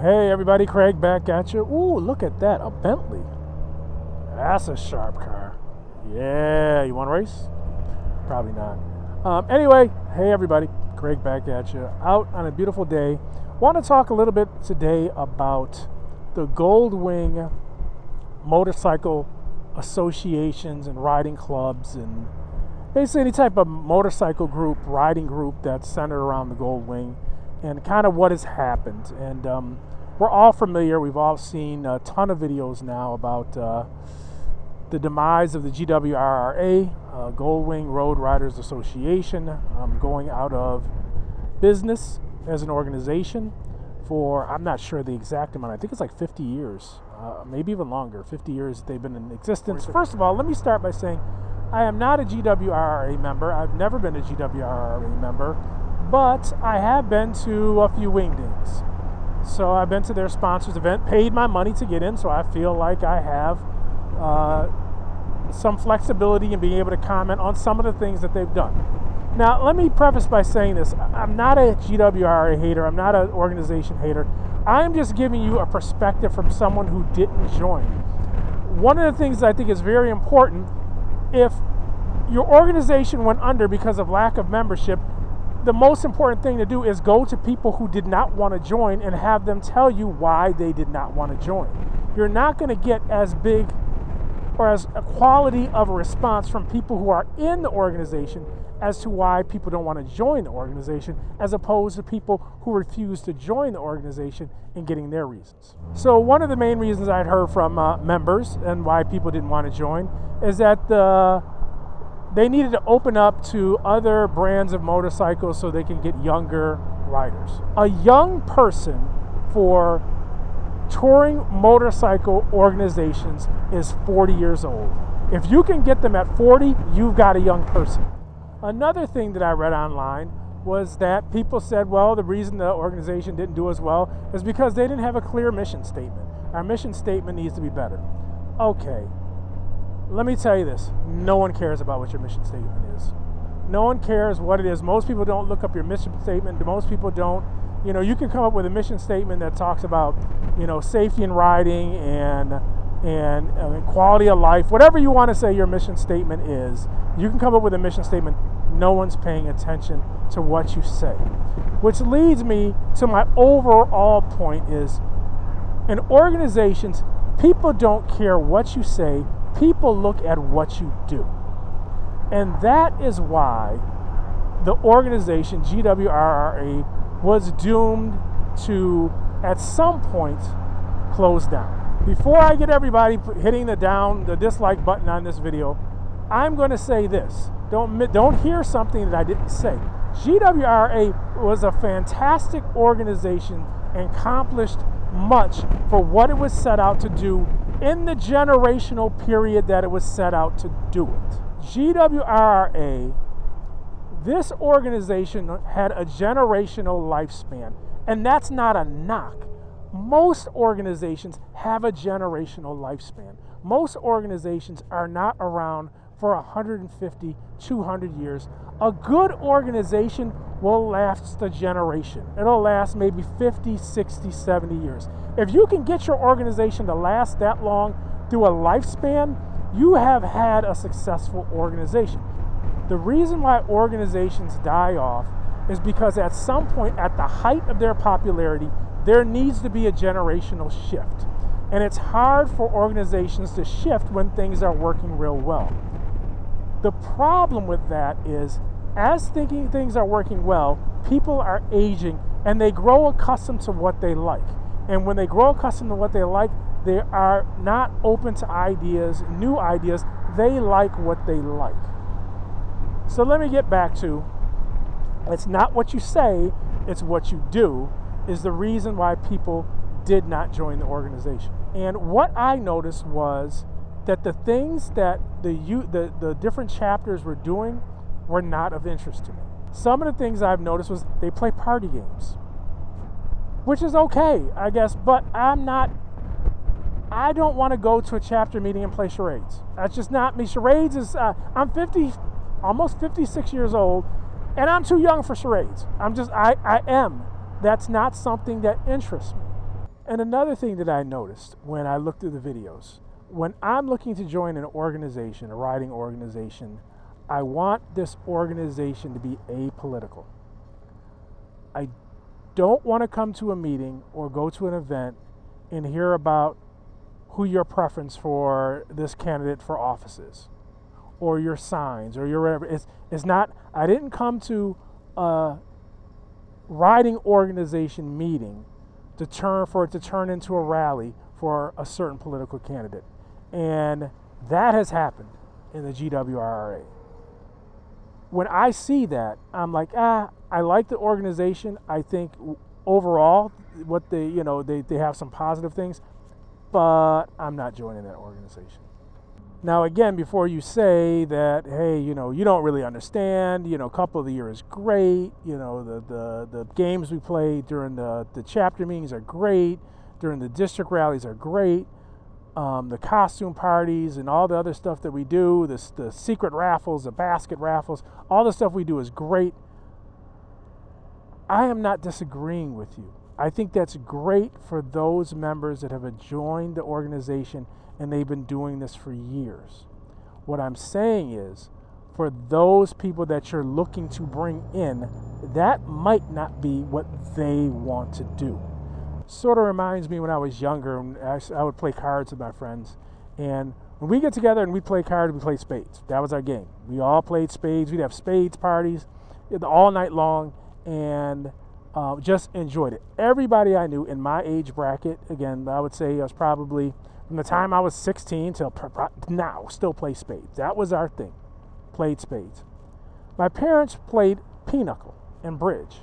Hey everybody, Craig back at you. Ooh, look at that, a Bentley. That's a sharp car. Yeah, you want to race? Probably not. Um, anyway, hey everybody, Craig back at you. Out on a beautiful day. Want to talk a little bit today about the Goldwing motorcycle associations and riding clubs and basically any type of motorcycle group, riding group that's centered around the Goldwing and kind of what has happened. And um, we're all familiar, we've all seen a ton of videos now about uh, the demise of the GWRRA, uh, Goldwing Road Riders Association, um, going out of business as an organization for, I'm not sure the exact amount, I think it's like 50 years, uh, maybe even longer, 50 years they've been in existence. First of all, let me start by saying I am not a GWRRA member. I've never been a GWRRA member but I have been to a few Wing Dings. So I've been to their sponsors event, paid my money to get in, so I feel like I have uh, some flexibility in being able to comment on some of the things that they've done. Now, let me preface by saying this I'm not a GWRA hater, I'm not an organization hater. I'm just giving you a perspective from someone who didn't join. One of the things I think is very important if your organization went under because of lack of membership, the most important thing to do is go to people who did not want to join and have them tell you why they did not want to join. You're not going to get as big or as a quality of a response from people who are in the organization as to why people don't want to join the organization, as opposed to people who refuse to join the organization and getting their reasons. So, one of the main reasons I'd heard from uh, members and why people didn't want to join is that the they needed to open up to other brands of motorcycles so they can get younger riders. A young person for touring motorcycle organizations is 40 years old. If you can get them at 40, you've got a young person. Another thing that I read online was that people said, well, the reason the organization didn't do as well is because they didn't have a clear mission statement. Our mission statement needs to be better. Okay, let me tell you this no one cares about what your mission statement is. No one cares what it is. Most people don't look up your mission statement. Most people don't. You know, you can come up with a mission statement that talks about, you know, safety in riding and and uh, quality of life, whatever you want to say your mission statement is. You can come up with a mission statement. No one's paying attention to what you say, which leads me to my overall point: is in organizations, people don't care what you say people look at what you do. And that is why the organization GWRRA was doomed to, at some point, close down. Before I get everybody hitting the down, the dislike button on this video, I'm going to say this. Don't, don't hear something that I didn't say. GWRA was a fantastic organization and accomplished much for what it was set out to do in the generational period that it was set out to do it. GWRA, this organization had a generational lifespan, and that's not a knock. Most organizations have a generational lifespan. Most organizations are not around for 150, 200 years. A good organization will last a generation. It'll last maybe 50, 60, 70 years. If you can get your organization to last that long through a lifespan, you have had a successful organization. The reason why organizations die off is because at some point, at the height of their popularity, there needs to be a generational shift. And it's hard for organizations to shift when things are working real well. The problem with that is, as thinking things are working well, people are aging and they grow accustomed to what they like. And when they grow accustomed to what they like, they are not open to ideas, new ideas. They like what they like. So let me get back to it's not what you say, it's what you do, is the reason why people did not join the organization. And what I noticed was that the things that the, the, the different chapters were doing were not of interest to me. Some of the things I've noticed was they play party games, which is okay, I guess, but I'm not, I don't want to go to a chapter meeting and play charades. That's just not me. Charades is, uh, I'm 50, almost 56 years old, and I'm too young for charades. I'm just, I, I am. That's not something that interests me. And another thing that I noticed when I looked through the videos, when I'm looking to join an organization, a riding organization, I want this organization to be apolitical. I don't want to come to a meeting or go to an event and hear about who your preference for this candidate for office is or your signs or your whatever. It's, it's not, I didn't come to a riding organization meeting to turn for it to turn into a rally for a certain political candidate. And that has happened in the GWRA. When I see that, I'm like, ah, I like the organization. I think overall, what they, you know, they, they have some positive things, but I'm not joining that organization. Now, again, before you say that, hey, you know, you don't really understand, you know, couple of the year is great, you know, the, the, the games we play during the, the chapter meetings are great, during the district rallies are great, um, the costume parties and all the other stuff that we do, the, the secret raffles, the basket raffles, all the stuff we do is great. I am not disagreeing with you. I think that's great for those members that have joined the organization and they've been doing this for years. What I'm saying is, for those people that you're looking to bring in, that might not be what they want to do. Sort of reminds me when I was younger, and I would play cards with my friends, and when we get together and we play cards, we play spades. That was our game. We all played spades. We'd have spades parties all night long, and uh, just enjoyed it. Everybody I knew in my age bracket, again, I would say I was probably from the time I was 16 till now, still play spades. That was our thing. Played spades. My parents played pinochle and bridge.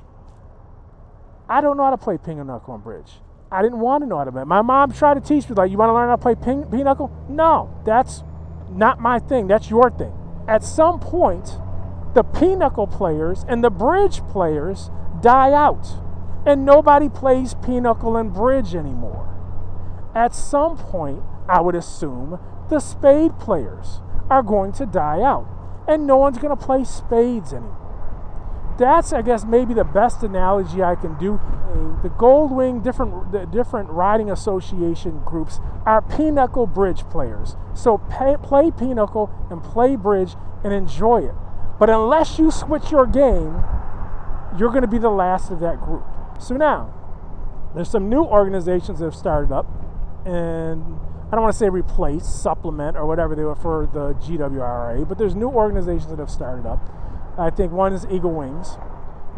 I don't know how to play pinochle and bridge. I didn't want to know how to play. My mom tried to teach me, like, you want to learn how to play pin- pinochle? No, that's not my thing. That's your thing. At some point, the pinochle players and the bridge players die out, and nobody plays pinochle and bridge anymore at some point, I would assume the spade players are going to die out and no one's going to play spades anymore. That's, I guess, maybe the best analogy I can do. The Goldwing, different, the different riding association groups are pinochle bridge players. So pay, play pinochle and play bridge and enjoy it. But unless you switch your game, you're going to be the last of that group. So now, there's some new organizations that have started up and I don't want to say replace, supplement, or whatever they were for the GWRA, but there's new organizations that have started up. I think one is Eagle Wings,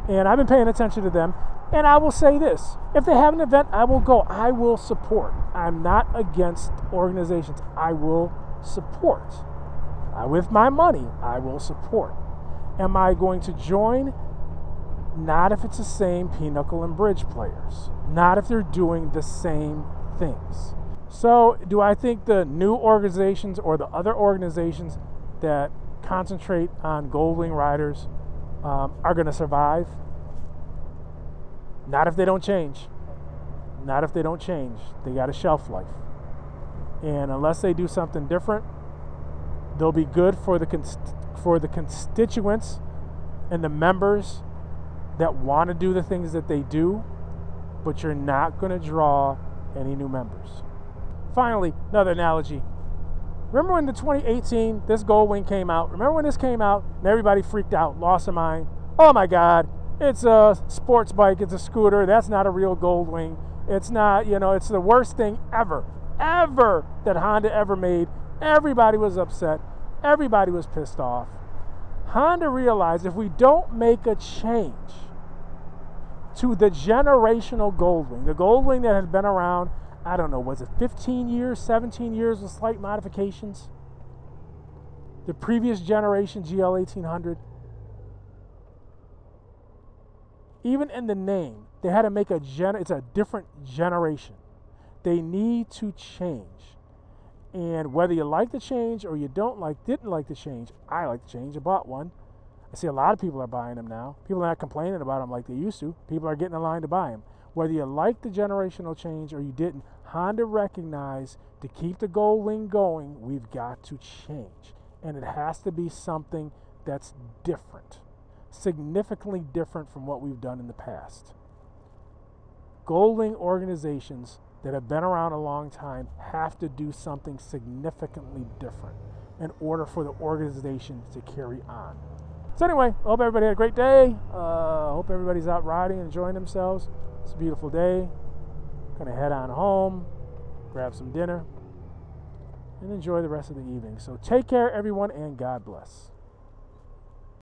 and I've been paying attention to them. And I will say this if they have an event, I will go. I will support. I'm not against organizations. I will support. I, with my money, I will support. Am I going to join? Not if it's the same pinochle and bridge players. Not if they're doing the same things. So, do I think the new organizations or the other organizations that concentrate on Goldwing riders um, are going to survive? Not if they don't change. Not if they don't change. They got a shelf life. And unless they do something different, they'll be good for the for the constituents and the members that want to do the things that they do, but you're not going to draw any new members. Finally, another analogy. Remember when the 2018 this Goldwing came out? Remember when this came out and everybody freaked out, lost their mind? Oh my God, it's a sports bike, it's a scooter. That's not a real Goldwing. It's not, you know, it's the worst thing ever, ever that Honda ever made. Everybody was upset. Everybody was pissed off. Honda realized if we don't make a change to the generational Goldwing, the Goldwing that had been around, I don't know, was it 15 years, 17 years with slight modifications? The previous generation GL 1800. Even in the name, they had to make a gen it's a different generation. They need to change. And whether you like the change or you don't like didn't like the change, I like the change. I bought one. I see a lot of people are buying them now. People are not complaining about them like they used to. People are getting in line to buy them. Whether you like the generational change or you didn't, Honda recognized to keep the gold wing going, we've got to change. And it has to be something that's different, significantly different from what we've done in the past. Goldwing organizations that have been around a long time have to do something significantly different in order for the organization to carry on. So anyway, hope everybody had a great day. Uh, hope everybody's out riding, and enjoying themselves. It's a beautiful day. Gonna head on home, grab some dinner, and enjoy the rest of the evening. So take care, everyone, and God bless.